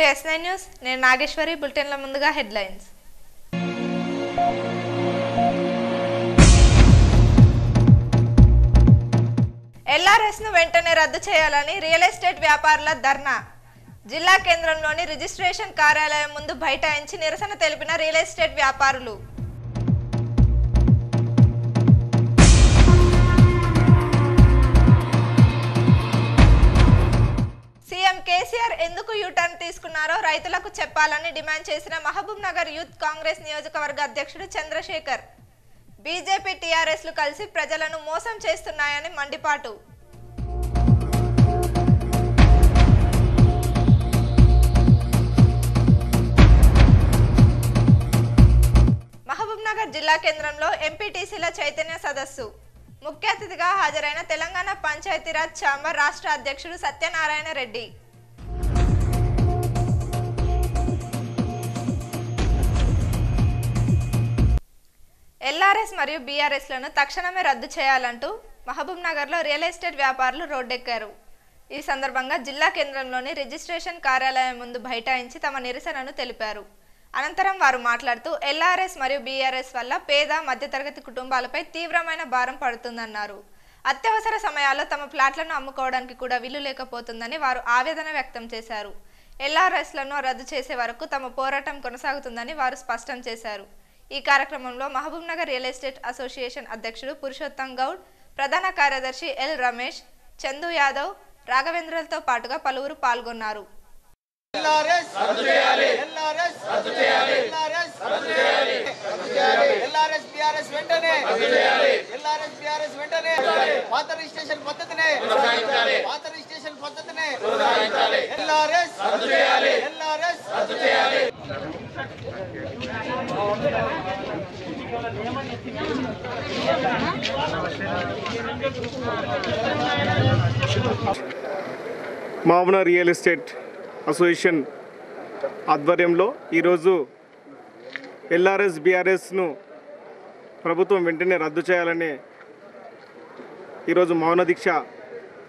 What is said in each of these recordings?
To yes nine news నేను నాగేశ్వరి బులెటిన్ల ముందుగా headlines. ఎల్ఆర్ఎస్ను వెంటనే రద్దు చేయాలని రియల్ ఎస్టేట్ వ్యాపారుల ధర్నా. జిల్లా కేంద్రంలోని రిజిస్ట్రేషన్ కార్యాలయం ముందు బైఠాయించి నిరసన తెలిపిన రియల్ ఎస్టేట్ వ్యాపారులు. కేసీఆర్ ఎందుకు యూటర్న్ తీసుకున్నారో రైతులకు చెప్పాలని డిమాండ్ చేసిన మహబూబ్ నగర్ యూత్ కాంగ్రెస్ నియోజకవర్గ అధ్యక్షుడు చంద్రశేఖర్. బీజేపీ టీఆర్ఎస్లు కలిసి ప్రజలను మోసం చేస్తున్నాయని మండిపాటు. మహబూబ్ నగర్ జిల్లా కేంద్రంలో ఎంపీటీసీల చైతన్య సదస్సు. ముఖ్య అతిథిగా హాజరైన తెలంగాణ పంచాయతీరాజ్ ఛాంబర్ రాష్ట్ర అధ్యక్షుడు సత్యనారాయణ రెడ్డి. ఎల్ఆర్ఎస్ మరియు బీఆర్ఎస్లను తక్షణమే రద్దు చేయాలంటూ మహబూబ్ నగర్లో రియల్ ఎస్టేట్ వ్యాపారులు రోడ్డెక్కారు. ఈ సందర్భంగా జిల్లా కేంద్రంలోని రిజిస్ట్రేషన్ కార్యాలయం ముందు బైఠాయించి తమ నిరసనను తెలిపారు. అనంతరం వారు మాట్లాడుతూ ఎల్ఆర్ఎస్ మరియు బీఆర్ఎస్ వల్ల పేద మధ్యతరగతి కుటుంబాలపై తీవ్రమైన భారం పడుతుందన్నారు. అత్యవసర సమయాల్లో తమ ప్లాట్లను అమ్ముకోవడానికి కూడా వీలు లేకపోతుందని వారు ఆవేదన వ్యక్తం చేశారు. ఎల్ఆర్ఎస్లను రద్దు చేసే వరకు తమ పోరాటం కొనసాగుతుందని వారు స్పష్టం చేశారు. ఈ కార్యక్రమంలో Mahbubnagar real estate association అధ్యక్షుడు పురుషోత్తం గౌడ్ ప్రధాన కార్యదర్శి ఎల్ రమేష్ చందు యాదవ్ రాఘవేంద్రలతో పాటుగా పలువురు పాల్గొన్నారు. పాత రిజిస్ట్రేషన్ పద్ధతినే. కొనసాగించాలి. పాత రిజిస్ట్రేషన్ పద్ధతినే. కొనసాగించాలి. LRS LRS. మామూన real estate association ఆధ్వర్యంలో ఈరోజు ఎల్ఆర్ఎస్ బీఆర్ఎస్ను ప్రభుత్వం వెంటనే రద్దు చేయాలని ఈరోజు మౌన దీక్ష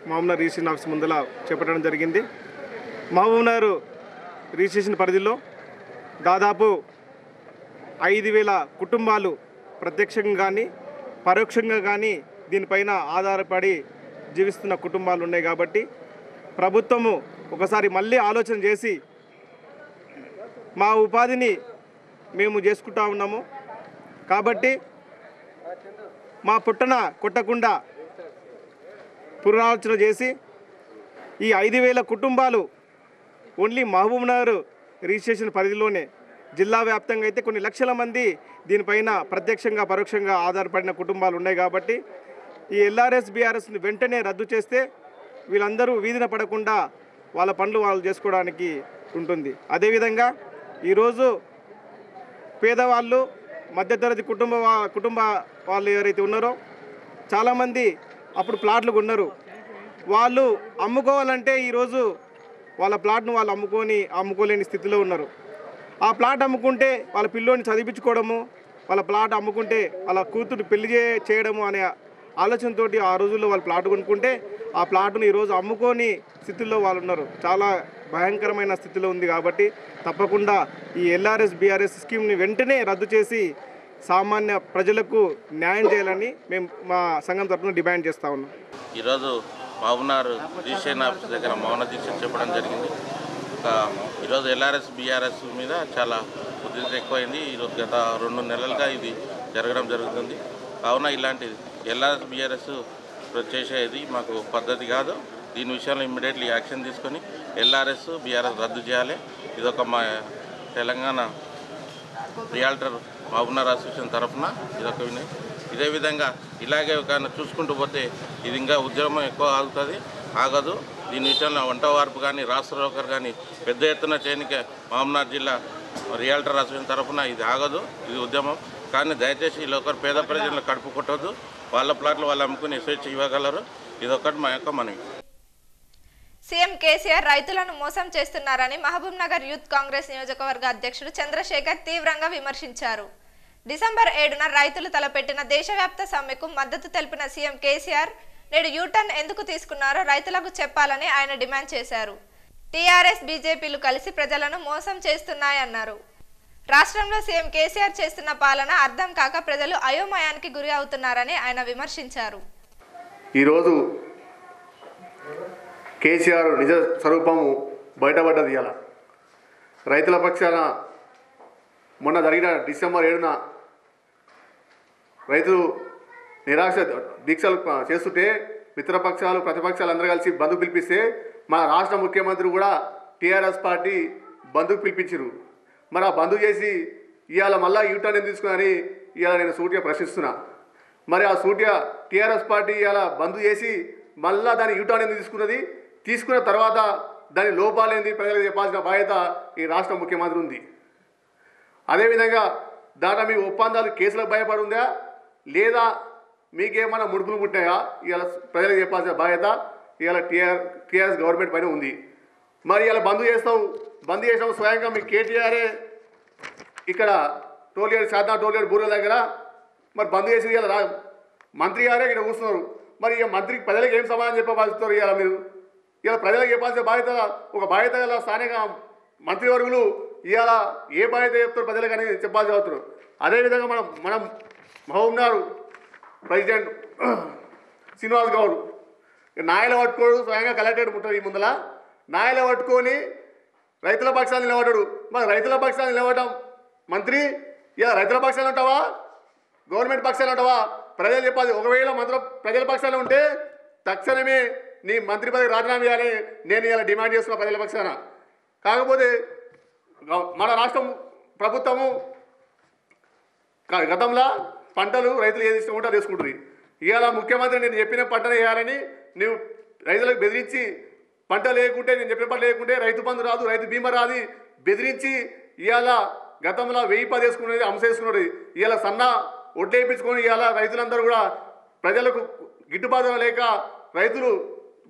మహబూబ్నగర్ రిజిస్ట్రేషన్ ఆఫీస్ ముందల చేపట్టడం జరిగింది. మహబూబ్నగర్ రిజిస్ట్రేషన్ పరిధిలో దాదాపు ఐదు వేల కుటుంబాలు ప్రత్యక్షంగా కానీ పరోక్షంగా కానీ దీనిపైన ఆధారపడి జీవిస్తున్న కుటుంబాలు ఉన్నాయి కాబట్టి ప్రభుత్వము ఒకసారి మళ్ళీ ఆలోచన చేసి మా ఉపాధిని మేము చేసుకుంటా ఉన్నాము. కాబట్టి మా పుట్టన కొట్టకుండా పునరాలోచన చేసి ఈ ఐదు వేల కుటుంబాలు ఓన్లీ మహబూబ్ నగర్ రిజిస్ట్రేషన్ పరిధిలోనే జిల్లా వ్యాప్తంగా అయితే కొన్ని లక్షల మంది దీనిపైన ప్రత్యక్షంగా పరోక్షంగా ఆధారపడిన కుటుంబాలు ఉన్నాయి కాబట్టి ఈ ఎల్ఆర్ఎస్ బీఆర్ఎస్ని వెంటనే రద్దు చేస్తే వీళ్ళందరూ వీధిన పడకుండా వాళ్ళ పనులు వాళ్ళు చేసుకోవడానికి ఉంటుంది. అదేవిధంగా ఈరోజు పేదవాళ్ళు మధ్యతరగతి కుటుంబ వా- కుటుంబ వాళ్ళు ఎవరైతే ఉన్నారో చాలామంది అప్పుడు ప్లాట్లు కొన్నారు. వాళ్ళు అమ్ముకోవాలంటే ఈరోజు వాళ్ళ ప్లాట్ను వాళ్ళు అమ్ముకొని అమ్ముకోలేని స్థితిలో ఉన్నారు. ఆ ప్లాట్ అమ్ముకుంటే వాళ్ళ పిల్లోని చదివించుకోవడము వాళ్ళ ప్లాట్ అమ్ముకుంటే వాళ్ళ కూతురు పెళ్ళి చేయడము అనే ఆలోచనతో ఆ రోజుల్లో వాళ్ళు ప్లాట్ కొనుక్కుంటే ఆ ప్లాట్ను ఈరోజు అమ్ముకొని స్థితిలో వాళ్ళు ఉన్నారు. చాలా భయంకరమైన స్థితిలో ఉంది కాబట్టి తప్పకుండా ఈ ఎల్ఆర్ఎస్ బీఆర్ఎస్ స్కీమ్ని వెంటనే రద్దు చేసి సామాన్య ప్రజలకు న్యాయం చేయాలని మేము మా సంఘం తరఫున డిమాండ్ చేస్తా ఉన్నాం. ఈరోజు మహబూబ్నగర్ రిజిస్ట్రేషన్ ఆఫీస్ దగ్గర మౌన దీక్ష చెప్పడం జరిగింది. ఒక ఈరోజు ఎల్ఆర్ఎస్ బీఆర్ఎస్ మీద చాలా ఉద్రిక్త ఎక్కువైంది. ఈరోజు గత రెండు నెలలుగా ఇది జరగడం జరుగుతుంది. కావున ఇలాంటి ఎల్ఆర్ఎస్ బీఆర్ఎస్ చేసేది మాకు పద్ధతి కాదు. దీని విషయంలో ఇమ్మీడియట్లీ యాక్షన్ తీసుకొని ఎల్ఆర్ఎస్ బీఆర్ఎస్ రద్దు చేయాలి. ఇదొక మా తెలంగాణ రియాల్టర్ మహబూబ్నగర్ అసోసియేషన్ తరఫున ఇదొక వినయ్. ఇదే విధంగా ఇలాగే కానీ చూసుకుంటూ పోతే ఇది ఇంకా ఉద్యమం ఎక్కువ ఆగుతుంది ఆగదు. దీని విషయంలో వంట వార్పు కానీ రాష్ట్ర రోకర్ కానీ పెద్ద ఎత్తున చేయనికే మహమ్నాథ్ జిల్లా రియాల్టర్ అసోసియేషన్ తరఫున ఇది ఆగదు ఇది ఉద్యమం. కానీ దయచేసి ఈ లోకర్ పేద ప్రజలను కడుపు కొట్టదు వాళ్ళ ప్లాట్లు వాళ్ళు అమ్ముకుని స్వేచ్ఛ ఇవ్వగలరు. ఇదొకటి మా యొక్క మనవి. సీఎం కేసీఆర్ రైతులను మోసం చేస్తున్నారని మహబూబ్ నగర్ యూత్ కాంగ్రెస్ నియోజకవర్గ అధ్యక్షుడు చంద్రశేఖర్ తీవ్రంగా విమర్శించారు. డిసెంబర్ ఏడున రైతులు తలపెట్టిన దేశవ్యాప్త సమ్మెకు మద్దతు తెలిపిన సీఎం కేసీఆర్ నేడు యూటర్న్ ఎందుకు తీసుకున్నారో రైతులకు చెప్పాలని ఆయన డిమాండ్ చేశారు. టీఆర్ఎస్ బీజేపీలు కలిసి ప్రజలను మోసం చేస్తున్నాయన్నారు. రాష్ట్రంలో సీఎం కేసీఆర్ చేస్తున్న పాలన అర్థం కాక ప్రజలు అయోమయానికి గురి అవుతున్నారని ఆయన విమర్శించారు. ఈరోజు కేసీఆర్ నిజ స్వరూపము బయటపడ్డది ఇలా రైతుల పక్షాన మొన్న జరిగిన డిసెంబర్ ఏడున రైతులు నిరాశ దీక్షలు చేస్తుంటే మిత్రపక్షాలు ప్రతిపక్షాలు అందరూ కలిసి బంధు పిలిపిస్తే మా రాష్ట్ర ముఖ్యమంత్రి కూడా టీఆర్ఎస్ పార్టీ బంధుకు పిలిపించారు మరి ఆ బంధు చేసి ఇవాళ మళ్ళా యూటర్న్ ఎందుకు తీసుకుని ఇవాళ నేను సూటిగా ప్రశ్నిస్తున్నా. మరి ఆ సూటిగా టీఆర్ఎస్ పార్టీ ఇవాళ బంద్ చేసి మళ్ళా దాని యూటర్న్ ఎందుకు తీసుకున్నది? తీసుకున్న తర్వాత దాని లోపాలేంది ప్రజలకు చెప్పాల్సిన బాధ్యత ఈ రాష్ట్ర ముఖ్యమంత్రి ఉంది. అదేవిధంగా దాంట్లో మీ ఒప్పందాలు కేసులకు భయపడుందా లేదా మీకేమైనా ముడుపులు పుట్టాయా? ఇవాళ ప్రజలకు చెప్పాల్సిన బాధ్యత ఇవాళ టీఆర్ టీఆర్ఎస్ గవర్నమెంట్ పైన ఉంది. మరి ఇలా బంద్ చేస్తావు బంద్ చేసాం స్వయంగా మీ కేటీఆరే ఇక్కడ టోలియర్ శారదా టోలియర్ బూరెల దగ్గర మరి బంద్ చేసి ఇలా రా మంత్రి గారే ఇక్కడ కూర్చున్నారు. మరి ఇక మంత్రికి ప్రజలకు ఏం సమాధానం చెప్పబాల్చుతారు ఇలా మీరు? ఇలా ప్రజలకు చెప్పాల్సిన బాధ్యత ఒక బాధ్యత గల స్థానిక మంత్రివర్గులు ఇవాళ ఏ బాధ్యత చెప్తారు ప్రజలకు అనేది చెప్పాల్సి అవుతారు అదేవిధంగా మనం మనం మహబూబ్నార్ ప్రెసిడెంట్ శ్రీనివాస్ గౌడ్. నాయలు పట్టుకోడు స్వయంగా కలెక్టరేట్ ఉంటుంది ఈ ముందల. నాయలు పట్టుకొని రైతుల పక్షాన్ని నిలబడ్డాడు. మరి రైతుల పక్షాన్ని నిలబడటం మంత్రి ఇలా రైతుల పక్షాలు ఉంటావా గవర్నమెంట్ పక్షాలు ఉంటావా ప్రజలు చెప్పాలి ఒకవేళ మంత్రి ప్రజల పక్షాలు ఉంటే తక్షణమే నీ మంత్రి పదవి రాజీనామా చేయాలి. నేను ఇలా డిమాండ్ చేస్తున్నా ప్రజల పక్షాన. కాకపోతే మన రాష్ట్రం ప్రభుత్వము గతంలో పంటలు రైతులు ఏది ఇష్టం ఉంటే అది వేసుకుంటుంది ఇవాళ ముఖ్యమంత్రి నేను చెప్పిన పంటలు వేయాలని నువ్వు రైతులకు బెదిరించి పంట లేకుంటే నేను చెప్పిన పంట లేకుంటే రైతు బంధు రాదు రైతు బీమా రాదు బెదిరించి ఇవాళ గతంలో వెయ్యి పది వేసుకునేది అంశ వేసుకున్నది ఇవాళ సన్న ఒడ్లు వేయించుకొని ఇవాళ రైతులందరూ కూడా ప్రజలకు గిట్టుబాటు లేక రైతులు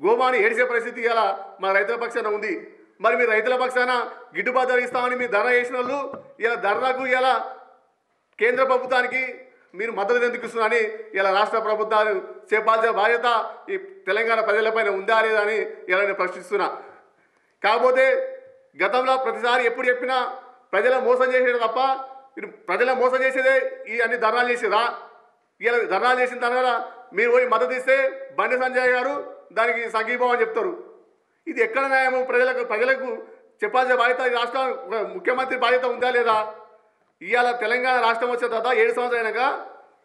గోమాని ఏడిసే పరిస్థితి ఇవాళ మా రైతుల పక్షాన ఉంది. మరి మీ రైతుల పక్షాన గిట్టుబాటు ఇస్తామని మీరు ధర వేసిన వాళ్ళు ఇలా ధరలకు ఇలా కేంద్ర ప్రభుత్వానికి మీరు మద్దతు ఎందుకు ఇస్తున్నారని ఇలా రాష్ట్ర ప్రభుత్వాలు చేపాల్సిన బాధ్యత ఈ తెలంగాణ ప్రజలపైన ఉందా లేదా అని ఇలా నేను ప్రశ్నిస్తున్నా. కాకపోతే గతంలో ప్రతిసారి ఎప్పుడు చెప్పినా ప్రజల మోసం చేసేది తప్ప ప్రజల మోసం చేసేదే ఈ అన్ని ధర్నాలు చేసేదా? ఇలా ధర్నాలు చేసిన తర్వాత మీరు పోయి మద్దతు ఇస్తే బండి సంజయ్ గారు దానికి సంఘీభావం చెప్తారు. ఇది ఎక్కడ న్యాయము? ప్రజలకు ప్రజలకు చెప్పాల్సిన బాధ్యత ఈ రాష్ట్ర ముఖ్యమంత్రి బాధ్యత ఉందా లేదా? ఇవాళ తెలంగాణ రాష్ట్రం వచ్చిన తర్వాత ఏడు సంవత్సరాలు అయినాక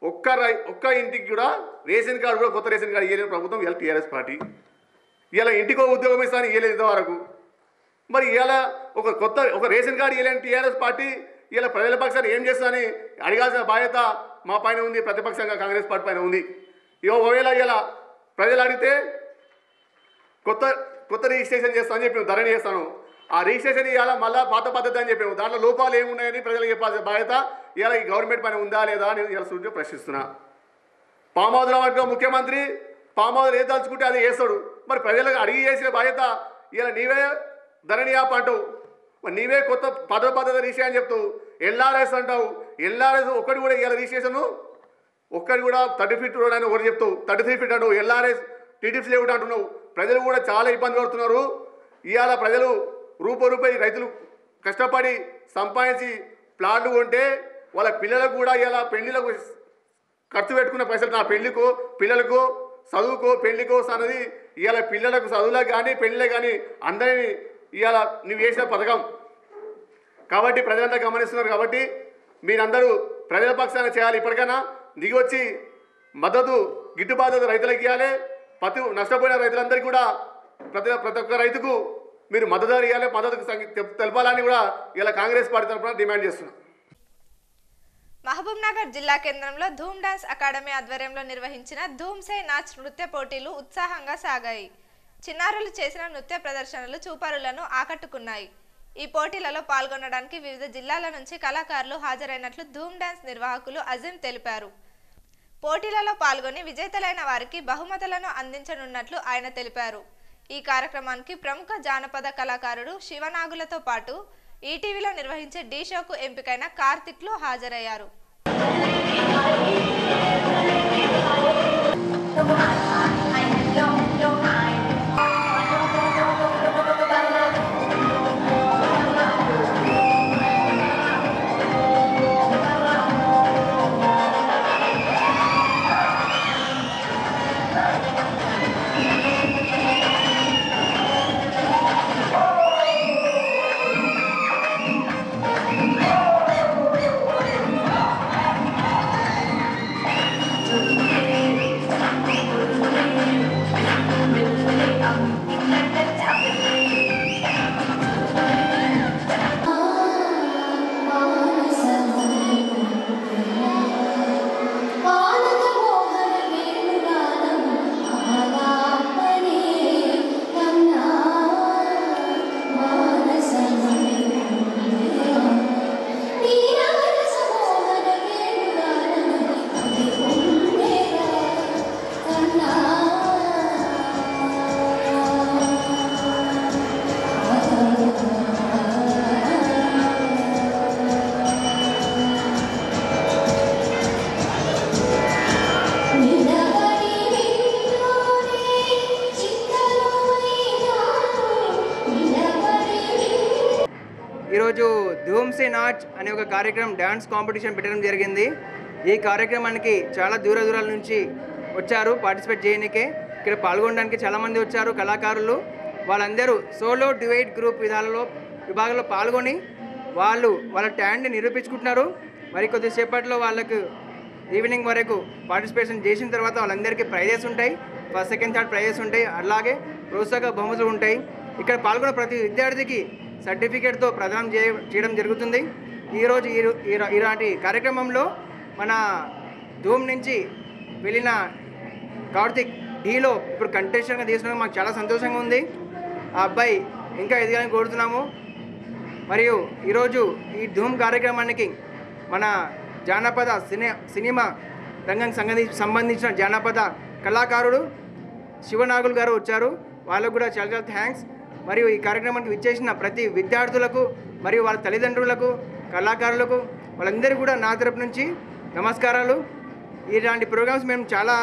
ఒక్క రై ఒక్క ఇంటికి కూడా రేషన్ కార్డు కూడా కొత్త రేషన్ కార్డు ఇవ్వలేని ప్రభుత్వం ఇవాళ టీఆర్ఎస్ పార్టీ. ఇవాళ ఇంటికో ఉద్యోగం ఇస్తాను ఇవ్వలేదు ఇంతవరకు. మరి ఇవాళ ఒక కొత్త ఒక రేషన్ కార్డు ఇవ్వలేని టీఆర్ఎస్ పార్టీ ఇలా ప్రజల పక్షాన్ని ఏం చేస్తానని అడగాల్సిన బాధ్యత మా పైన ఉంది ప్రతిపక్షంగా కాంగ్రెస్ పార్టీ పైన ఉంది. ఇవో ఒకవేళ ఇలా ప్రజలు అడిగితే కొత్త కొత్త రిజిస్ట్రేషన్ చేస్తానని చెప్పి ధరణి చేస్తాను. ఆ రిజిస్ట్రేషన్ ఇవాళ మళ్ళీ పాత పద్ధతి అని చెప్పాము. దాంట్లో లోపాలు ఏమున్నాయని ప్రజలకు చెప్పాల్సిన బాధ్యత ఇవాళ ఈ గవర్నమెంట్ పైన ఉందా లేదా అని ఇలా సూటిగా ప్రశ్నిస్తున్నా. పామాదుల వర్గ ముఖ్యమంత్రి పామాదులు ఏది తలుచుకుంటే అది చేస్తాడు. మరి ప్రజలకు అడిగి చేసిన బాధ్యత ఇలా నీవే? ధరణి యాప్ అంటావు మరి నీవే కొత్త పదవ పద్ధతి రిజిస్ట్రేషన్ అని చెప్తావు ఎల్ఆర్ఎస్ అంటావు. ఎల్ఆర్ఎస్ ఒక్కటి కూడా ఇవాళ రిజిస్ట్రేషను ఒక్కటి కూడా థర్టీ ఫీట్ రోడ్ అని ఒకటి చెప్తావు థర్టీ త్రీ ఫీట్ అంటావు. ఎల్ఆర్ఎస్ టీడీపీ లేవుట్ అంటున్నావు. ప్రజలు కూడా చాలా ఇబ్బంది పడుతున్నారు. ఇవాళ ప్రజలు రూపాయి రూపాయి రైతులు కష్టపడి సంపాదించి ప్లాట్లు కొంటే వాళ్ళ పిల్లలకు కూడా ఇలా పెళ్ళిలకు ఖర్చు పెట్టుకున్న పైసలు నా పెళ్ళికో పిల్లలకు చదువుకో పెళ్ళికో అన్నది ఇవాళ పిల్లలకు చదువులకు కానీ పెళ్ళిళ్ళకి కానీ అందరినీ ఇవాళ నువ్వు వేసిన పథకం. కాబట్టి ప్రజలంతా గమనిస్తున్నారు కాబట్టి మీరందరూ ప్రజల పక్షాన చేయాలి. ఇప్పటికైనా దిగివచ్చి మద్దతు గిట్టుబాటు రైతులకు ఇవ్వాలి. ప్రతి నష్టపోయిన రైతులందరికీ కూడా ప్రతి ప్రతి ఒక్క రైతుకు మీరు మద్దతు ఇవ్వాలి మద్దతు తెలపాలని కూడా ఇలా కాంగ్రెస్ పార్టీ తరఫున డిమాండ్ చేస్తున్నాం. మహబూబ్ నగర్ జిల్లా కేంద్రంలో ధూమ్ డాన్స్ అకాడమీ ఆధ్వర్యంలో నిర్వహించిన ధూమ్సై నాచ్ నృత్య పోటీలు ఉత్సాహంగా సాగాయి. చిన్నారులు చేసిన నృత్య ప్రదర్శనలు చూపరులను ఆకట్టుకున్నాయి. ఈ పోటీలలో పాల్గొనడానికి వివిధ జిల్లాల నుంచి కళాకారులు హాజరైనట్లు ధూమ్ డాన్స్ నిర్వాహకులు అజీం తెలిపారు. పోటీలలో పాల్గొని విజేతలైన వారికి బహుమతులను అందించనున్నట్లు ఆయన తెలిపారు. ఈ కార్యక్రమానికి ప్రముఖ జానపద కళాకారుడు శివనాగులతో పాటు ఈటీవీలో నిర్వహించే డీ షోకు ఎంపికైన కార్తిక్లు హాజరయ్యారు. అనే ఒక కార్యక్రమం డ్యాన్స్ కాంపిటీషన్ పెట్టడం జరిగింది. ఈ కార్యక్రమానికి చాలా దూర దూరాల నుంచి వచ్చారు పార్టిసిపేట్ చేయడానికే ఇక్కడ పాల్గొనడానికి చాలామంది వచ్చారు కళాకారులు. వాళ్ళందరూ సోలో డివైడ్ గ్రూప్ విధాలలో విభాగంలో పాల్గొని వాళ్ళు వాళ్ళ ట్యాండ్ని నిరూపించుకుంటున్నారు. మరి కొద్దిసేపట్లో వాళ్ళకు ఈవినింగ్ వరకు పార్టిసిపేషన్ చేసిన తర్వాత వాళ్ళందరికీ ప్రైజెస్ ఉంటాయి. ఫస్ట్ సెకండ్ థర్డ్ ప్రైజెస్ ఉంటాయి. అలాగే ప్రోత్సాహక బహుమతులు ఉంటాయి. ఇక్కడ పాల్గొన్న ప్రతి విద్యార్థికి సర్టిఫికేట్తో ప్రదానం చేయ చేయడం జరుగుతుంది. ఈరోజు ఈ ఈ ఇలాంటి కార్యక్రమంలో మన ధూమ్ నుంచి వెళ్ళిన కార్తిక్ డీలో ఇప్పుడు కంటెస్టెంట్గా తీసుకున్నాక మాకు చాలా సంతోషంగా ఉంది. ఆ అబ్బాయి ఇంకా ఎదగాలని కోరుతున్నాము. మరియు ఈరోజు ఈ ధూమ్ కార్యక్రమానికి మన జానపద సినే సినిమా రంగం సంబంధి సంబంధించిన జానపద కళాకారుడు శివనాగుల్ గారు వచ్చారు. వాళ్ళకు కూడా చాలా చాలా థ్యాంక్స్. మరియు ఈ కార్యక్రమానికి విచ్చేసిన ప్రతి విద్యార్థులకు మరియు వాళ్ళ తల్లిదండ్రులకు కళాకారులకు వాళ్ళందరికీ కూడా నా తరపు నుంచి నమస్కారాలు. ఇలాంటి ప్రోగ్రామ్స్ మేము చాలా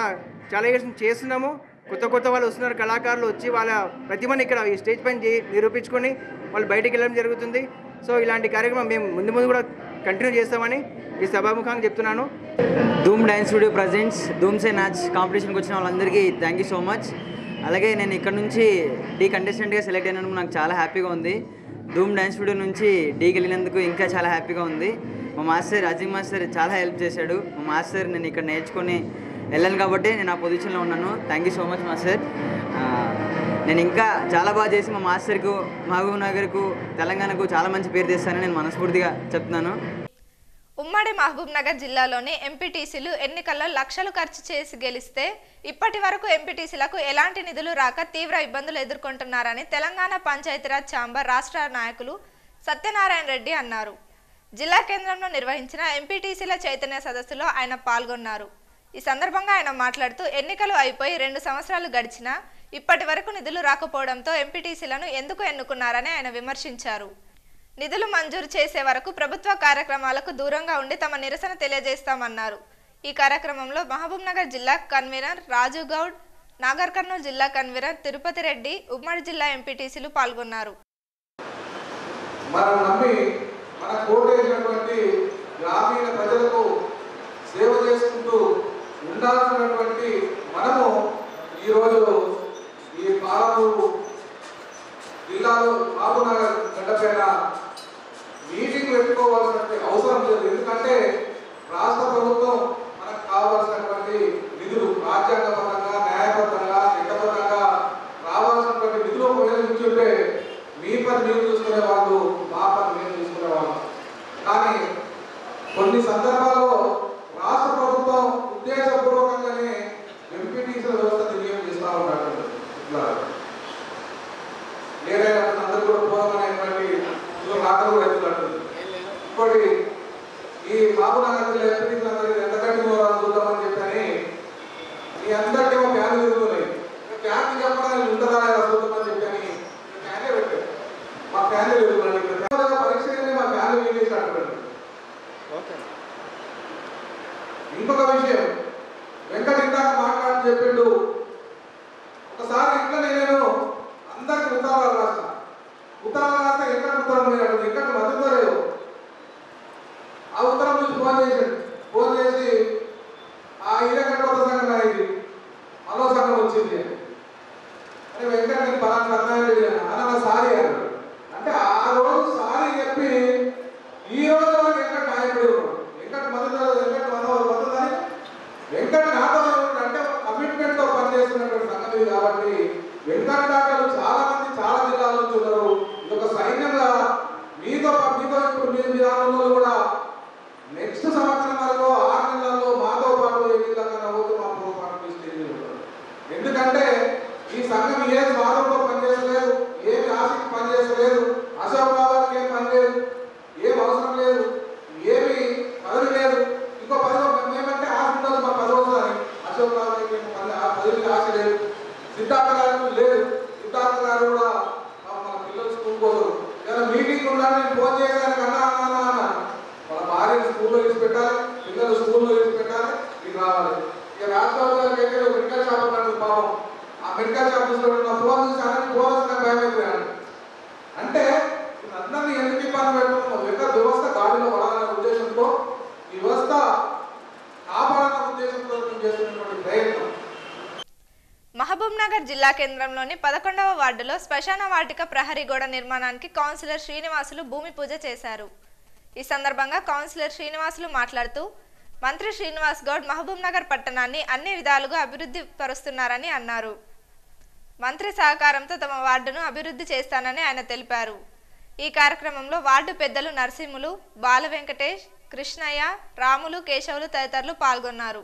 చాలా ఇయర్స్ చేస్తున్నాము. కొత్త కొత్త వాళ్ళు వస్తున్నారు కళాకారులు వచ్చి వాళ్ళ ప్రతిమని ఇక్కడ ఈ స్టేజ్ పైన నిరూపించుకొని వాళ్ళు బయటికి వెళ్ళడం జరుగుతుంది. సో ఇలాంటి కార్యక్రమం మేము ముందు ముందు కూడా కంటిన్యూ చేస్తామని ఈ సభాముఖంగా చెప్తున్నాను. ధూమ్ డ్యాన్స్ స్టూడియో ప్రజెంట్స్ ధూమ్సే సే కాంపిటీషన్కి వచ్చిన వాళ్ళందరికీ థ్యాంక్ యూ సో మచ్ అలాగే నేను ఇక్కడ నుంచి డీ కంటెస్టెంట్గా సెలెక్ట్ అయినందుకు నాకు చాలా హ్యాపీగా ఉంది. ధూమ్ డ్యాన్స్ స్టూడియో నుంచి డీకి వెళ్ళినందుకు ఇంకా చాలా హ్యాపీగా ఉంది. మా మాస్టర్ అజింగ్ మాస్టర్ చాలా హెల్ప్ చేశాడు. మా మాస్టర్ నేను ఇక్కడ నేర్చుకొని వెళ్ళాను కాబట్టి నేను ఆ పొజిషన్లో ఉన్నాను. Thank you so much master. నేను ఇంకా చాలా బాగా చేసి మా మాస్టర్కు మహబూబ్ నగర్కు తెలంగాణకు చాలా మంచి పేరు తెస్తానని నేను మనస్ఫూర్తిగా చెప్తున్నాను. ఉమ్మడి మహబూబ్ నగర్ జిల్లాలోని ఎంపీటీసీలు ఎన్నికల్లో లక్షలు ఖర్చు చేసి గెలిస్తే ఇప్పటి వరకు ఎంపీటీసీలకు ఎలాంటి నిధులు రాక తీవ్ర ఇబ్బందులు ఎదుర్కొంటున్నారని తెలంగాణ పంచాయతీరాజ్ ఛాంబర్ రాష్ట్ర నాయకులు సత్యనారాయణ రెడ్డి అన్నారు. జిల్లా కేంద్రంలో నిర్వహించిన ఎంపీటీసీల చైతన్య సదస్సులో ఆయన పాల్గొన్నారు. ఈ సందర్భంగా ఆయన మాట్లాడుతూ ఎన్నికలు అయిపోయి రెండు సంవత్సరాలు గడిచినా ఇప్పటి వరకు నిధులు రాకపోవడంతో ఎంపీటీసీలను ఎందుకు ఎన్నుకున్నారని ఆయన విమర్శించారు. నిధులు మంజూరు చేసే వరకు ప్రభుత్వ కార్యక్రమాలకు దూరంగా ఉండి తమ నిరసన తెలియజేస్తామన్నారు. ఈ కార్యక్రమంలో మహబూబ్ నగర్ జిల్లా కన్వీనర్ రాజు గౌడ్ నాగర్ కర్నూలు జిల్లా కన్వీనర్ తిరుపతి రెడ్డి ఉమ్మడి జిల్లా ఎంపీటీసీలు పాల్గొన్నారు. మనం నమ్మి మన కోటేసినటువంటి గ్రామీణ ప్రజలకు సేవ చేసుకుంటూ ఉండాల్సినటువంటి మనము ఈరోజు ఈ పాలమూరు జిల్లాలో బాబునగర్ గడ్డపైన మీటింగ్ పెట్టుకోవాల్సినటువంటి అవసరం లేదు ఎందుకంటే రాష్ట్ర ప్రభుత్వం మనకు కావాల్సినటువంటి నిధులు రాజ్యాంగబద్ధంగా న్యాయబద్ధంగా చట్టబద్ధంగా రావాల్సినటువంటి నిధులు ఒకవేళ ఉంచుంటే మీ పని మీరు చూసుకునే వాళ్ళు మా పని మేము చూసుకునే వాళ్ళు. కానీ కొన్ని సందర్భాల్లో రాష్ట్ర ప్రభుత్వం ఉద్దేశపూర్వకంగానే ఎంపీటీసీ వ్యవస్థ నిర్ణయం చేస్తూ ఉంటారు ఏదైనా అందరూ కూడా పోదామనేటువంటి రాకలు రైతులు అంటుంది ఇంకోటి ఈ జిల్లా ఎంపీటీసీ అందరూ ఎంత కట్టినవారు చూద్దామని చెప్పని మీ అందరికేమో ఫ్యాన్లు తిరుగుతున్నాయి ఫ్యాన్ చెప్పడానికి ఉంటుందా చూద్దామని చెప్పని ఫ్యానే పెట్టారు. మా ఫ్యాన్లు తిరుగుతున్నాయి పరీక్షగానే మా ఫ్యాన్లు వీలేసి అంటున్నాడు ఇంకొక విషయం వెంకట ఇందాక మాట్లాడి చెప్పిండు ఒకసారి ఇంట్లో నేను అందరికి ఉత్తరాలు రాసిన ఉత్తరాలు రాస్తే ఎక్కడ ఉత్తరం పోయాడు ఎక్కడ మద్దతు లేదు ఆ ఉత్తరం చూసి ఫోన్ చేశాడు ఫోన్ చేసి ఆ ఇదే కొత్త సంఘం అయింది మరో సంఘం వచ్చింది అని వెంకట నేను పలానా అర్థం అన్న సారీ అన్నాడు అంటే ఆ రోజు సారీ చెప్పి ఈ రోజు వరకు వెంకట నాయకుడు వెంకట మద్దతు వెంకట మనోహర్ మద్దతు అని వెంకట నాతో అంటే కమిట్మెంట్తో పనిచేస్తున్నటువంటి సంగతి ఇది కాబట్టి వెంకట డాక్టర్లు చాలా మంది చాలా జిల్లాల నుంచి ఉన్నారు ఇది ఒక సైన్యంగా మీతో పా- మీతో ఇప్పుడు మీ విధానంలో కూడా నెక్స్ట్ సంవత్సరం వరకు ఆరు నెలల్లో మాతో పాటు ఏ విధంగా నవ్వుతూ మా ప్రభుత్వాన్ని తీసుకెళ్ళి ఎందుకంటే ఈ సంఘం ఏ స్వార్థంతో పనిచేసలేదు ఏమి ఆశకి పనిచేసలేదు అశోక్ బాబాకి ఏం పని లేదు ఏం అవసరం లేదు ఏమి పదవి లేదు ఇంకో పదవి మేమంటే ఆశ ఉండదు మా పదవి వస్తుందని అశోక్ బాబాకి ఏం ఆ పదవికి ఆశ లేదు సిద్ధార్థ గారు లేదు సిద్ధార్థ గారు కూడా మన పిల్లలు స్కూల్ పోదు ఏదైనా మీటింగ్ ఉండాలని నేను ఫోన్ చేయడానికి అన్నా అన్నా అన్నా మన భార్యను స్కూల్లో వేసి పెట్టాలి పిల్లలు స్కూల్లో వేసి పెట్టాలి ఇది రావాలి ఇక రాజబాబు గారికి అయితే మెడికల్ షాప్ అన్నాడు పాపం ఆ మెడికల్ షాప్ చూసిన నా ఫోన్ చూసి అన్నీ ఫోన్ వస్తే భయం అయిపోయాను అంటే అందరినీ ఎందుకు ఇబ్బంది పెట్టు మహబూబ్ నగర్ మహబూబ్నగర్ జిల్లా కేంద్రంలోని పదకొండవ వార్డులో శ్మశాన వాటిక ప్రహరీ గోడ నిర్మాణానికి కౌన్సిలర్ శ్రీనివాసులు భూమి పూజ చేశారు. ఈ సందర్భంగా కౌన్సిలర్ శ్రీనివాసులు మాట్లాడుతూ మంత్రి శ్రీనివాస్ గౌడ్ మహబూబ్నగర్ పట్టణాన్ని అన్ని విధాలుగా అభివృద్ధి పరుస్తున్నారని అన్నారు. మంత్రి సహకారంతో తమ వార్డును అభివృద్ధి చేస్తానని ఆయన తెలిపారు. ఈ కార్యక్రమంలో వార్డు పెద్దలు నరసింహులు బాల వెంకటేష్ కృష్ణయ్య రాములు కేశవులు తదితరులు పాల్గొన్నారు.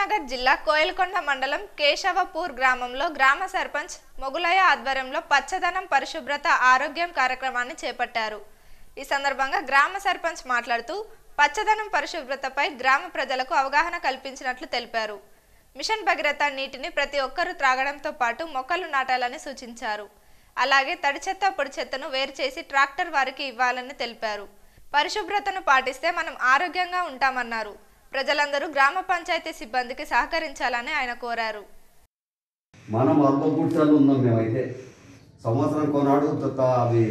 నగర్ జిల్లా కోయలకొండ మండలం కేశవపూర్ గ్రామంలో గ్రామ సర్పంచ్ మొగులయ్య ఆధ్వర్యంలో పచ్చదనం పరిశుభ్రత ఆరోగ్యం కార్యక్రమాన్ని చేపట్టారు. ఈ సందర్భంగా గ్రామ సర్పంచ్ మాట్లాడుతూ పచ్చదనం పరిశుభ్రతపై గ్రామ ప్రజలకు అవగాహన కల్పించినట్లు తెలిపారు. మిషన్ భగీరథ నీటిని ప్రతి ఒక్కరూ త్రాగడంతో పాటు మొక్కలు నాటాలని సూచించారు. అలాగే తడి చెత్త పొడి చెత్తను వేరు చేసి ట్రాక్టర్ వారికి ఇవ్వాలని తెలిపారు. పరిశుభ్రతను పాటిస్తే మనం ఆరోగ్యంగా ఉంటామన్నారు. ప్రజలందరూ గ్రామ పంచాయతీ సిబ్బందికి సహకరించాలని ఆయన కోరారు. మనం అల్పకూర్చాలు ఉన్నాం మేమైతే. సంవత్సరం కొన్నాడు త- అవి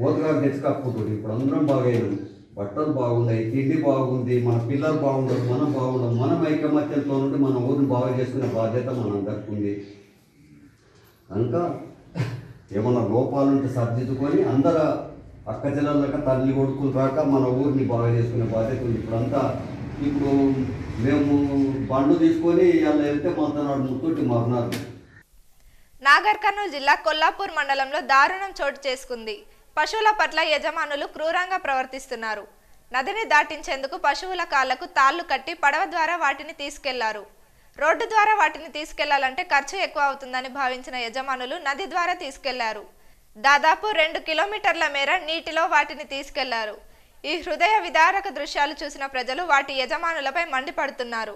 మోతగా తెచ్చుకోకపోతుంది ఇప్పుడు అందరం బాగైనాం బట్టలు బాగున్నాయి తిండి బాగుంది మన పిల్లలు బాగుండరు మనం బాగుండం మనం ఐకమత్యంతో ఉండి మన ఊరిని బాగు చేసుకునే బాధ్యత మనందరికి ఉంది. కనుక ఏమన్నా లోపాలుంటే సర్దిద్దుకొని అందరూ అక్క జిల్లాలక తల్లి కొడుకులు రాక మన ఊరిని బాగా చేసుకునే బాధ్యత ఉంది. ఇప్పుడంతా ఇప్పుడు మేము బండ్లు తీసుకొని ఇలా వెళ్తే మాతో నాడు ముత్తూటి నాగర్ కర్నూలు జిల్లా కొల్లాపూర్ మండలంలో దారుణం చోటు చేసుకుంది. పశువుల పట్ల యజమానులు క్రూరంగా ప్రవర్తిస్తున్నారు. నదిని దాటించేందుకు పశువుల కాళ్ళకు తాళ్ళు కట్టి పడవ ద్వారా వాటిని తీసుకెళ్ళారు. రోడ్డు ద్వారా వాటిని తీసుకెళ్ళాలంటే ఖర్చు ఎక్కువ అవుతుందని భావించిన యజమానులు నది ద్వారా తీసుకెళ్ళారు. దాదాపు రెండు కిలోమీటర్ల మేర నీటిలో వాటిని తీసుకెళ్ళారు. ఈ హృదయ విదారక దృశ్యాలు చూసిన ప్రజలు వాటి యజమానులపై మండిపడుతున్నారు.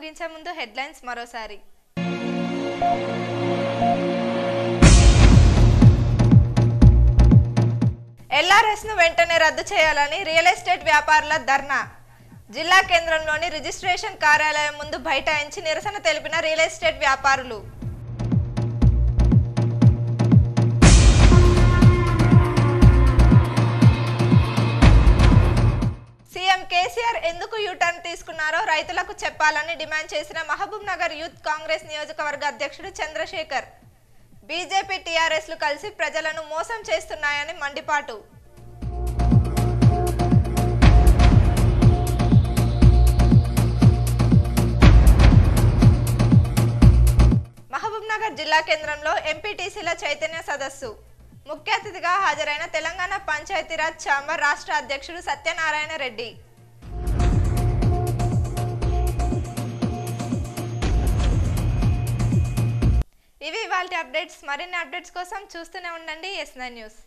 ముగించే ముందు హెడ్లైన్స్ మరోసారి. ఎల్ఆర్ఎస్ను వెంటనే రద్దు చేయాలని రియల్ ఎస్టేట్ వ్యాపారుల ధర్నా. జిల్లా కేంద్రంలోని రిజిస్ట్రేషన్ కార్యాలయం ముందు బైఠాయించి నిరసన తెలిపిన రియల్ ఎస్టేట్ వ్యాపారులు. సీఎం కేసీఆర్ ఎందుకు యూటర్న్ తీసుకున్నారో రైతులకు చెప్పాలని డిమాండ్ చేసిన మహబూబ్ నగర్ యూత్ కాంగ్రెస్ నియోజకవర్గ అధ్యక్షుడు చంద్రశేఖర్. బీజేపీ టీఆర్ఎస్లు కలిసి ప్రజలను మోసం చేస్తున్నాయని మండిపాటు. మహబూబ్ నగర్ జిల్లా కేంద్రంలో ఎంపీటీసీల చైతన్య సదస్సు. ముఖ్య అతిథిగా హాజరైన తెలంగాణ పంచాయతీరాజ్ ఛాంబర్ రాష్ట్ర అధ్యక్షుడు సత్యనారాయణ రెడ్డి. ఇవి ఇవాళ అప్డేట్స్. మరిన్ని అప్డేట్స్ కోసం చూస్తూనే ఉండండి. S nine news.